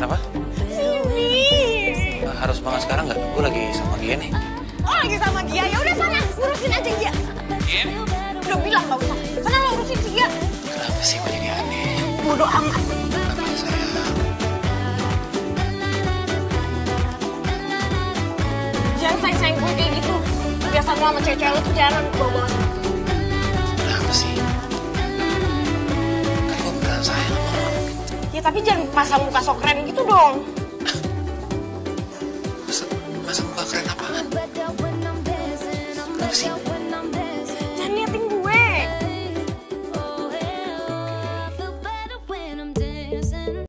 Kenapa? Sini. Harus banget sekarang nggak? Gue lagi sama dia nih. Oh, lagi sama Gia. Ya udah sana, urusin aja Gia. Iya? Udah bilang gak usah. Sana lo urusin si Gia. Kenapa sih kok jadi aneh? Bodoh amat. Kenapa sayang? Jangan sayang-sayang gue kayak gitu. Biasa lo sama cewek-cewek lo tuh jarang bawa Ya tapi jangan pasang muka sok keren gitu dong. Masa, masa muka keren apaan? Kenapa sih?